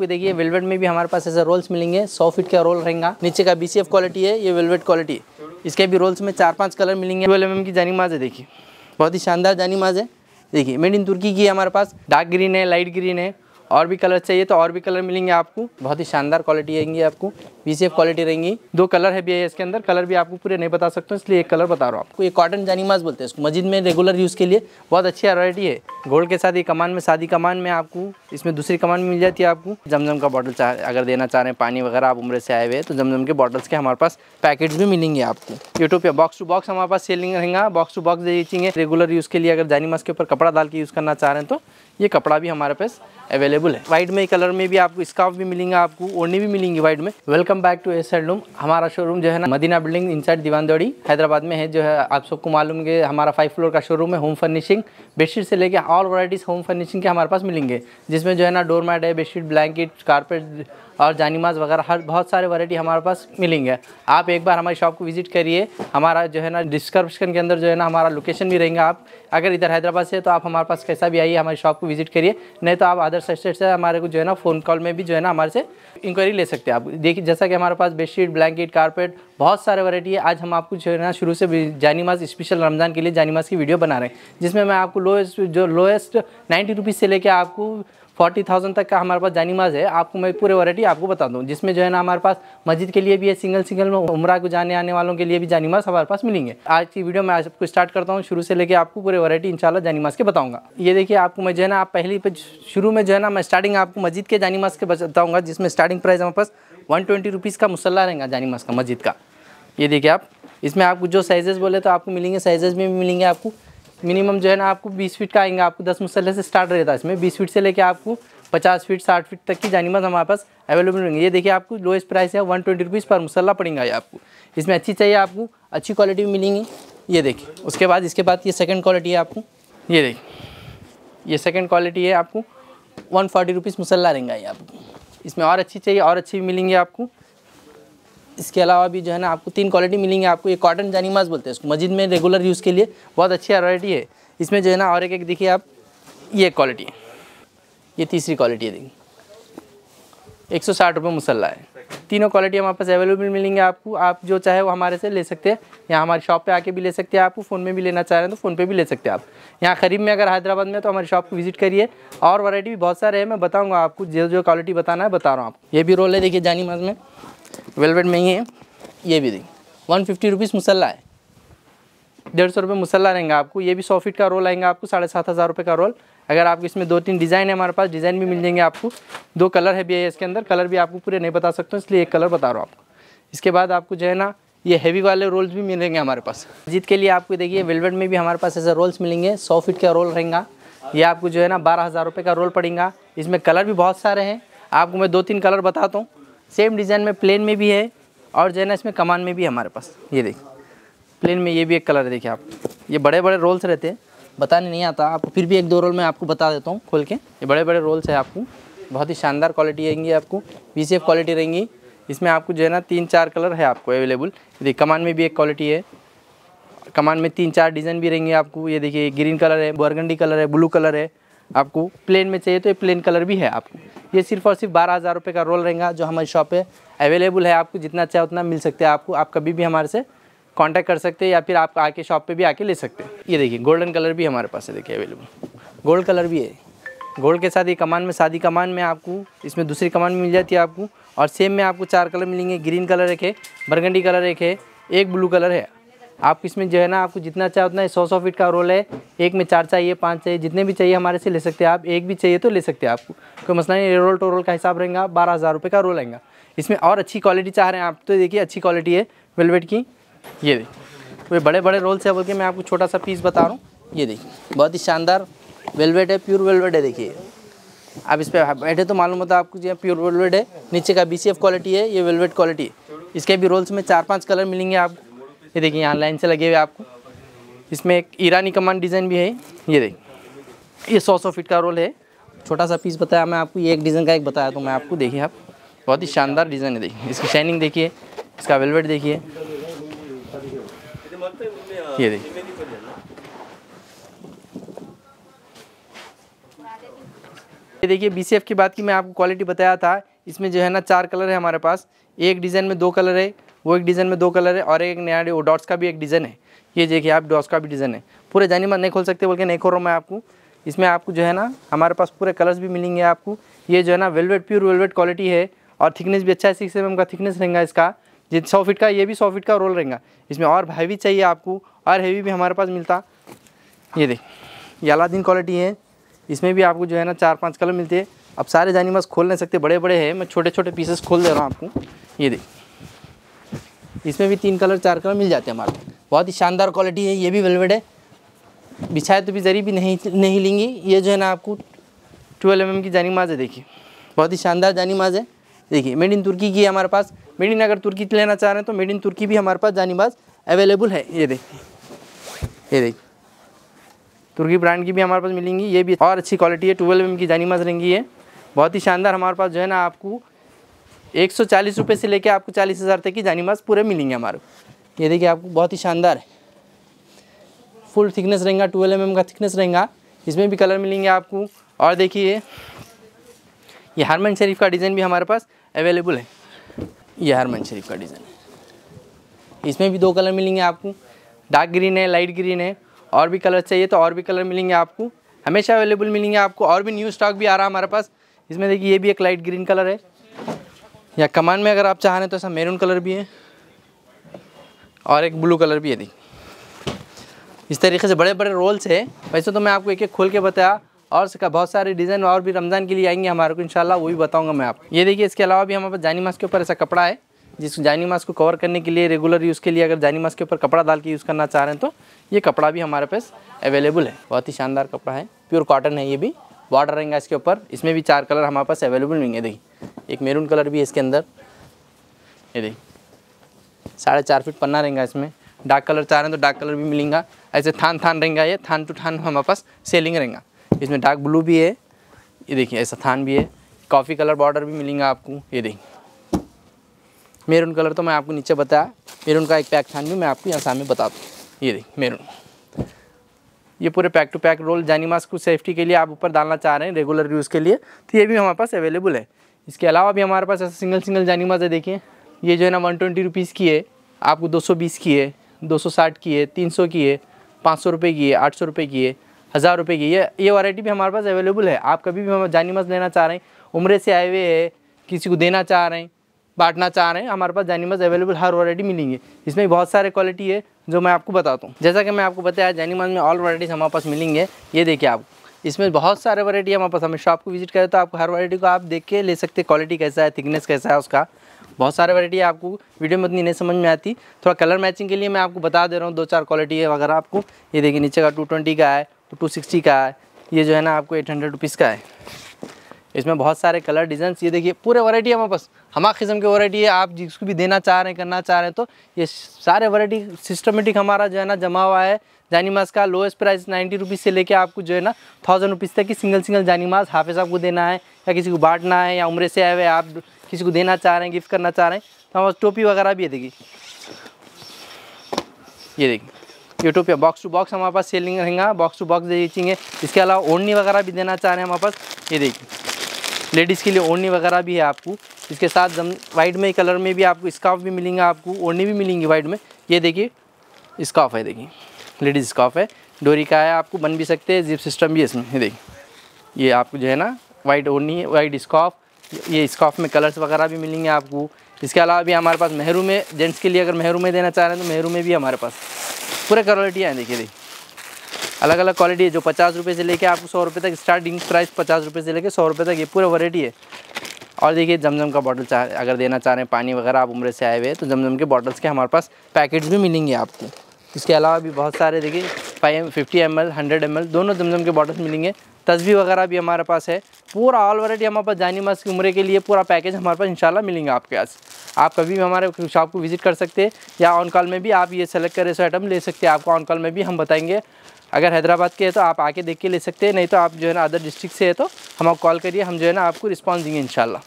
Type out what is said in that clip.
आपको देखिए वेलवेट में भी हमारे पास ऐसे रोल्स मिलेंगे। सौ फीट का रोल रहेगा। नीचे का बीसीएफ क्वालिटी है, ये वेलवेट क्वालिटी इसके भी रोल्स में चार पाँच कलर मिलेंगे। ट्वेल्व एम की जानी माज है, देखिए। बहुत ही शानदार जानी माज है। देखिए मेड इन तुर्की की हमारे पास। डार्क ग्रीन है लाइट ग्रीन है। और भी कलर चाहिए तो और भी कलर मिलेंगे आपको। बहुत ही शानदार क्वालिटी रहेंगी आपको। वीसीएफ क्वालिटी रहेंगी। दो कलर है भी है इसके अंदर। कलर भी आपको पूरे नहीं बता सकता, इसलिए एक कलर बता रहा हूँ आपको। ये कॉटन जानीमाज बोलते हैं इसको। मस्जिद में रेगुलर यूज़ के लिए बहुत अच्छी वैरायटी है। गोल्ड के साथ ये कमान में शादी कमान में आपको इसमें दूसरी कमान मिल जाती है आपको। जमजम का बॉटल अगर देना चाह रहे हैं, पानी वगैरह आप उम्र से आए हुए तो जमजम के बॉटल्स के हमारे पास पैकेट्स भी मिलेंगे आपको। यूट्यूब पे बॉक्स टू बॉक्स हमारे पास सेलिंग रहेगा। बॉक्स टू बॉक्स दीजिए रेगुलर यूज़ के लिए अगर जानीमाज के ऊपर कपड़ा डाल के यूज़ करना चाह रहे हैं तो ये कपड़ा भी हमारे पास अवेलेबल है। वाइट में कलर में भी आपको स्काफ भी मिलेंगे, आपको ओढ़नी भी मिलेंगी वाइट में। Welcome back to S loom हमारा शोरूम जो है ना, मदीना बिल्डिंग इनसाइड दीवानदौड़ी। हैदराबाद में है, जो है, आप सबको मालूम है हमारा फाइव फ्लोर का शोरूम है होम फर्निशिंग बेडशीट से लेके ऑल वराइटीज़ होम फर्निशिंग के हमारे पास मिलेंगे, जिसमें जो है ना डोर मैट है बेडशीट ब्लैंकेट कारपेट और जानीमाज वगैरह, हर बहुत सारे वैरायटी हमारे पास मिलेंगे। आप एक बार हमारी शॉप को विज़िट करिए। हमारा जो है ना डिस्क्रिप्शन के अंदर जो है ना, हमारा लोकेशन भी रहेंगे आप। अगर इधर हैदराबाद से तो आप हमारे पास कैसा भी आइए, हमारी शॉप को विज़िट करिए। नहीं तो आप अदर स्टेट से हमारे को जो है ना फ़ोन कॉल में भी जो है ना हमारे से इंक्वायरी ले सकते हैं आप। देखिए, जैसा कि हमारे पास बेडशीट ब्लैंकेट कारपेट बहुत सारे वैरायटी है। आज हम आपको जो है ना शुरू से जानीमाज स्पेशल रमज़ान के लिए जानीमाज की वीडियो बना रहे हैं, जिसमें मैं आपको लोएस्ट जो लोएस्ट नाइन्टी रुपीज़ से लेकर आपको फोर्टी थाउज़ेंड तक का हमारे पास जानीमाज है। आपको मैं पूरे वैरायटी आपको बता दूँ। जिसमें जो है ना हमारे पास मस्जिद के लिए भी है सिंगल सिंगल में, उम्र को जाने आने वालों के लिए भी जानी जानीमाज हमारे पास मिलेंगे। आज की वीडियो में आपको स्टार्ट करता हूँ। शुरू से लेकर आपको पूरे वैरायटी इंशाल्लाह जानीमाज के बताऊँगा। ये देखिए आपको मैं जो है ना, आप पहली पे शुरू में जो है ना, मैं स्टार्टिंग आपको मस्जिद के जानीमाज के बताऊँगा, जिसमें स्टार्टिंग प्राइस हमारे पास वन ट्वेंटी रुपीज़ का मुसल्ला रहेगा जानी जानीमाज का मस्जिद का। ये देखिए आप, इसमें आपको जो साइजेस बोले तो आपको मिलेंगे साइजेस में भी मिलेंगे आपको। मिनिमम जो है ना आपको 20 फीट का आएँगे, आपको 10 मुसल्ले से स्टार्ट रहता है इसमें। 20 फीट से लेके आपको 50 फीट 60 फीट तक की जानीमत हमारे पास अवेलेबल रहेंगे। ये देखिए आपको लोएस्ट प्राइस है वन ट्वेंटी रुपीज़ पर मुसल्ला पड़ेगा ये आपको। इसमें अच्छी चाहिए आपको, अच्छी क्वालिटी भी मिलेंगी। ये देखिए, उसके बाद, इसके बाद ये सेकेंड क्वालिटी है आपको। ये देखिए, ये सेकेंड क्वालिटी है आपको वन फोर्टी रुपीज़ मुसल्ला रहेंगे ये आपको। इसमें और अच्छी चाहिए, और अच्छी भी मिलेंगी आपको। इसके अलावा भी जो है ना, आपको तीन क्वालिटी मिलेंगे, आपको ये कॉटन जानीमाज बोलते हैं, इसको मस्जिद में रेगुलर यूज़ के लिए बहुत अच्छी वैरायटी है। इसमें जो है ना, और एक एक देखिए आप, ये क्वालिटी ये तीसरी क्वालिटी है, देखिए। एक सौ साठ रुपये मुसल्ला है। तीनों क्वालिटी हमारे पास अवेलेबल मिलेंगे आपको। आप जो चाहे वो हमारे से ले सकते हैं। यहाँ हमारी शॉप पे आके भी ले सकते हैं आपको फ़ोन में भी लेना चाह रहे हैं तो फ़ोन पे भी ले सकते हैं आप। यहाँ करीब में अगर हैदराबाद में तो हमारी शॉप को विज़िट करिए। और वैरायटी भी बहुत सारे हैं, मैं बताऊँगा आपको। जो जो क्वालिटी बताना है, बता रहा हूँ आपको। ये भी रोल है, देखिए जानी माज में। वेलवेट में ही है, ये भी देखिए वन फिफ्टी रुपीज़ मुसल्ला है। डेढ़ सौ रुपये मुसल्ला रहेंगे आपको, ये भी सौ फीट का रोल आएँगे आपको, साढ़े सात हज़ार रुपये का रोल। अगर आपको इसमें दो तीन डिज़ाइन है हमारे पास, डिज़ाइन भी मिल जाएँगे आपको। दो कलर है भी है इसके अंदर, कलर भी आपको पूरे नहीं बता सकता इसलिए एक कलर बता रहा हूँ आपको। इसके बाद आपको जो है ना, ये हैवी वाले रोल्स भी मिलेंगे हमारे पास। जीत के लिए आपको देखिए वेलवेट में भी हमारे पास ऐसे रोल्स मिलेंगे, सौ फीट का रोल रहेगा। ये आपको जो है ना, बारह हज़ार रुपये का रोल पड़ेगा। इसमें कलर भी बहुत सारे हैं। आपको मैं दो तीन कलर बताता हूँ। सेम डिज़ाइन में प्लेन में भी है और जो है ना इसमें कमान में भी हमारे पास। ये देखिए, प्लेन में ये भी एक कलर है, देखिए आप। ये बड़े बड़े रोल्स रहते हैं बताने नहीं आता। आपको फिर भी एक दो रोल मैं आपको बता देता हूँ खोल के। ये बड़े बड़े रोल्स है आपको। बहुत ही शानदार क्वालिटी रहेंगी आपको। वी क्वालिटी रहेंगी। इसमें आपको जो है ना तीन चार कलर है आपको अवेलेबल। देखिए, कमान में भी एक क्वालिटी है। कमान में तीन चार डिज़ाइन भी रहेंगे आपको। ये देखिए ग्रीन कलर है, बरगंडी कलर है, ब्लू कलर है। आपको प्लेन में चाहिए तो ये प्लेन कलर भी है आपको। ये सिर्फ़ और सिर्फ़ बारह हज़ार रुपये का रोल रहेगा जो हमारी शॉप पे अवेलेबल है आपको। जितना चाहे उतना मिल सकता है आपको। आप कभी भी हमारे से कांटेक्ट कर सकते हैं या फिर आप आके शॉप पे भी आके ले सकते हैं। ये देखिए गोल्डन कलर भी हमारे पास है, देखिए अवेलेबल गोल्ड कलर भी है। गोल्ड के साथ ये कमान में, शादी कमान में आपको, इसमें दूसरी कमान मिल जाती है आपको। और सेम में आपको चार कलर मिलेंगे। ग्रीन कलर एक है बरगंडी कलर एक है, एक ब्लू कलर है। आप इसमें जो है ना, आपको जितना चाहे उतना सौ सौ फीट का रोल है। एक में चार चाहिए, पाँच चाहिए, जितने भी चाहिए हमारे से ले सकते हैं आप। एक भी चाहिए तो ले सकते हैं आपको कोई मसला नहीं, रोल टो रोल का हिसाब रहेगा, बारह हज़ार रुपये का रोल आएगा। इसमें और अच्छी क्वालिटी चाह रहे हैं आप तो देखिए अच्छी क्वालिटी है वेलवेट की। ये देखिए तो बड़े बड़े रोल्स है बोल के मैं आपको छोटा सा पीस बता रहा हूँ। ये देखिए बहुत ही शानदार वेलवेट है प्योर वेलवेट है, देखिए। आप इस पर बैठे तो मालूम होता है आपको जो प्योर वेलवेट है, नीचे का बीसीएफ क्वालिटी है, ये वेलवेट क्वालिटी है। इसके भी रोल्स में चार पाँच कलर मिलेंगे आपको। ये देखिए, यहाँ लाइन से लगे हुए आपको। इसमें एक ईरानी कमान डिज़ाइन भी है। ये देखिए ये सौ सौ फीट का रोल है। छोटा सा पीस बताया मैं आपको, ये एक डिज़ाइन का एक बताया तो मैं आपको, देखिए आप। बहुत ही शानदार डिज़ाइन है, देखिए। इसकी शाइनिंग देखिए, इसका वेलवेट देखिए। ये देखिए ये देखिए बीसीएफ की बात की मैं आपको क्वालिटी बताया था। इसमें जो है ना, चार कलर है हमारे पास। एक डिज़ाइन में दो कलर है। वो एक डिज़ाइन में दो कलर है और एक नया डॉट्स का भी एक डिज़ाइन है। ये देखिए, आप डॉट्स का भी डिज़ाइन है। पूरे जानी मत नहीं खोल सकते, बोल के नहीं खोल रहा हूँ मैं आपको। इसमें आपको जो है ना, हमारे पास पूरे कलर्स भी मिलेंगे आपको। ये जो है ना वेलवेट प्योर वेलवेट क्वालिटी है और थिकनेस भी अच्छा है सिक्स एम का थिकनेस रहेगा इसका। जित सौ फीट का, ये भी सौ फीट का रोल रहेगा। इसमें और हैवी चाहिए आपको और हैवी भी हमारे पास मिलता। ये देख, ये अलादीन क्वालिटी है। इसमें भी आपको जो है ना, चार पाँच कलर मिलते हैं। अब सारे जानी खोल नहीं सकते बड़े बड़े हैं। मैं छोटे छोटे पीसेस खोल दे रहा हूँ आपको। ये देख इसमें भी तीन कलर, चार कलर मिल जाते हैं हमारे। बहुत ही शानदार क्वालिटी है, ये भी वेलवेट है। बिछाए तो भी जरी भी नहीं नहीं लेंगी। ये जो है ना आपको ट्वेल्व एम की जानी माज है, देखिए। बहुत ही शानदार जानी माज है। देखिए मेड इन तुर्की की है हमारे पास। मेड इन अगर तुर्की लेना चाह रहे हैं तो मेड इन तुर्की भी हमारे पास जानीबाज अवेलेबल है। ये देखिए ये देखिए। तुर्की ब्रांड की भी हमारे पास मिलेंगी, ये भी और अच्छी क्वालिटी है। ट्वेल्व एम की जानीमाज रहेंगी है बहुत ही शानदार हमारे पास जो है ना आपको एक सौ चालीस रुपये से लेकर आपको चालीस हज़ार तक की जानी जानीमाज पूरे मिलेंगे हमारे ये देखिए आपको बहुत ही शानदार है। फुल थिकनेस रहेगा ट्वेल्व एम का थिकनेस रहेगा। इसमें भी कलर मिलेंगे आपको। और देखिए, ये हारमन शरीफ का डिज़ाइन भी हमारे पास अवेलेबल है। ये हारमन शरीफ का डिज़ाइन है। इसमें भी दो कलर मिलेंगे आपको। डार्क ग्रीन है लाइट ग्रीन है। और भी कलर चाहिए तो और भी कलर मिलेंगे आपको। हमेशा अवेलेबल मिलेंगे आपको। और भी न्यू स्टॉक भी आ रहा है हमारे पास। इसमें देखिए, ये भी एक लाइट ग्रीन कलर है। या कमान में अगर आप चाह रहे हैं तो ऐसा मेरून कलर भी है और एक ब्लू कलर भी है, देखिए। इस तरीके से बड़े बड़े रोल्स है। वैसे तो मैं आपको एक एक खोल के बताया और इसका बहुत सारे डिज़ाइन और भी रमज़ान के लिए आएँगे हमारे को, इंशाल्लाह, वो भी बताऊँगा मैं आप ये देखिए, इसके अलावा भी हमारे पास जानी मास के ऊपर ऐसा कपड़ा है, जिस जानी मास को कवर करने के लिए रेगुलर यूज़ के लिए अगर जानी मास के ऊपर कपड़ा डाल के यूज़ करना चाह रहे हैं तो ये कपड़ा भी हमारे पास अवेलेबल है। बहुत ही शानदार कपड़ा है प्योर कॉटन है ये भी। बॉर्डर रहेंगे इसके ऊपर, इसमें भी चार कलर हमारे पास अवेलेबल मिलेंगे, देखिए। एक मेरून कलर भी है इसके अंदर। ये देखिए साढ़े चार फीट पन्ना रहेगा इसमें। डार्क कलर चाह रहे हैं तो डार्क कलर भी मिलेगा। ऐसे थान थान रहेगा ये। थान टू थान हमारे पास सेलिंग रहेगा। इसमें डार्क ब्लू भी है। ये देखिए, ऐसा थान भी है। कॉफ़ी कलर बॉर्डर भी मिलेंगे आपको। ये देखिए मेरून कलर तो मैं आपको नीचे बताया। मेरून का एक पैक थान भी मैं आपको यहाँ सामने बता दूँ। ये देखिए मेरून ये पूरे पैक टू पैक रोल जानी मास्क को सेफ्टी के लिए आप ऊपर डालना चाह रहे हैं रेगुलर यूज़ के लिए तो ये भी हमारे पास अवेलेबल है। इसके अलावा भी हमारे पास ऐसा सिंगल सिंगल जानी माज देखिए। ये जो है ना वन ट्वेंटी रुपीज़ की है, आपको दो सौ बीस की है दो सौ साठ की है तीन सौ की है पाँच सौ रुपये की है आठ सौ रुपये की है, हज़ार रुपये की ये ये वैरायटी भी हमारे पास अवेलेबल है। आप कभी भी हम जानी मस लेना चाह रहे हैं, उम्र से आए हुए है, किसी को देना चाह रहे हैं, बांटना चाह रहे हैं, हमारे पास जानी मस अवेलेबल हर वैरायटी मिलेंगे। इसमें बहुत सारे क्वालिटी है जो मैं आपको बताता हूँ। जैसा कि मैं आपको बताया, जानी में ऑल वैराइटीज़ हमारे पास मिलेंगे। ये देखिए आप इसमें बहुत सारे वैरायटी हमारे पास हमें शॉप को विज़िट करें तो आपको हर वैरायटी को आप देख के ले सकते क्वालिटी कैसा है थिकनेस कैसा है उसका। बहुत सारे वैरायटी आपको वीडियो में उतनी नहीं समझ में आती। थोड़ा कलर मैचिंग के लिए मैं आपको बता दे रहा हूँ दो चार क्वालिटी है वगैरह आपको। ये देखिए, नीचे का टू ट्वेंटी का है टू सिक्सटी का है, ये जो है ना आपको एट हंड्रेड रुपीज़ का है। इसमें बहुत सारे कलर डिज़ाइन ये देखिए, पूरे वैरायटी हमारे पास हमारे किस्म की वैरायटी है, आप जिसको भी देना चाह रहे हैं, करना चाह रहे हैं तो ये सारे वैरायटी सिस्टमेटिक हमारा जो है ना जमा हुआ है। जानी मास का लोएस्ट प्राइस नाइन्टी रुपीज़ से लेके आपको जो है ना थाउज़ेंड रुपीज़ तक की सिंगल सिंगल जानी मास हाफिज आपको देना है, या किसी को बांटना है, या उम्र से आए हुए आप किसी को देना चाह रहे हैं गिफ्ट करना चाह रहे हैं तो हमारे टोपी वगैरह भी है देखिए। ये देखिए यूट्यूब पे बॉक्स टू बॉक्स हमारे पास सेलिंग रहेगा बॉक्स टू बॉक्स बेचेंगे इसके अलावा ओढ़नी वगैरह भी देना चाह रहे हैं हमारे पास, ये देखिए। लेडीज़ के लिए ओढ़नी वगैरह भी है आपको। इसके साथ जम, वाइट में कलर में भी आपको स्काफ भी मिलेंगे आपको, ओढ़नी भी मिलेंगी वाइट में। ये देखिए स्काफ है देखिए, लेडीज़ स्काफ है। डोरी का है, आपको बन भी सकते हैं, जिप सिस्टम भी इसमें देखिए। ये आपको जो है ना, वाइट ओढ़नी है, वाइट स्काफ ये स्काफ में कलर्स वगैरह भी मिलेंगे आपको। इसके अलावा भी हमारे पास मेहरू में, जेंट्स के लिए अगर मेहरू में देना चाह रहे हैं तो मेहरू में भी हमारे पास। पूरे क्वालिटी हैं, देखिए देखिए। अलग अलग क्वालिटी है, जो पचास रुपये से लेके आपको सौ रुपये तक स्टार्टिंग प्राइस पचास रुपये से लेके सौ रुपये तक, ये पूरा वैरायटी है। और देखिए, जमजम का बॉटल चाह, अगर देना चाह रहे हैं, पानी वगैरह आप उम्र से आए हुए हैं तो जमजम के बॉटल्स के हमारे पास पैकेट्स भी मिलेंगे आपको। इसके अलावा भी बहुत सारे, देखिए five M fifty M L hundred M L दोनों जमजम के बॉटल्स मिलेंगे। तस्वीर वगैरह भी हमारे पास है। पूरा ऑल वैरायटी हमारे पास, जानी मास की उम्र के लिए पूरा पैकेज हमारे पास इंशाल्लाह मिलेंगे आपके पास। आप कभी भी हमारे शॉप को विज़िट कर सकते हैं, या ऑन कॉल में भी आप ये सेलेक्ट करें सो आइटम ले सकते हैं। आपको ऑन कॉल में भी हम बताएँगे। अगर हैदराबाद के है तो आप आके देख के ले सकते हैं, नहीं तो आप जो है ना अदर डिस्ट्रिक्ट से है तो हम आप कॉल करिए, हम जो है ना आपको रिस्पॉन्स देंगे इंशाल्लाह।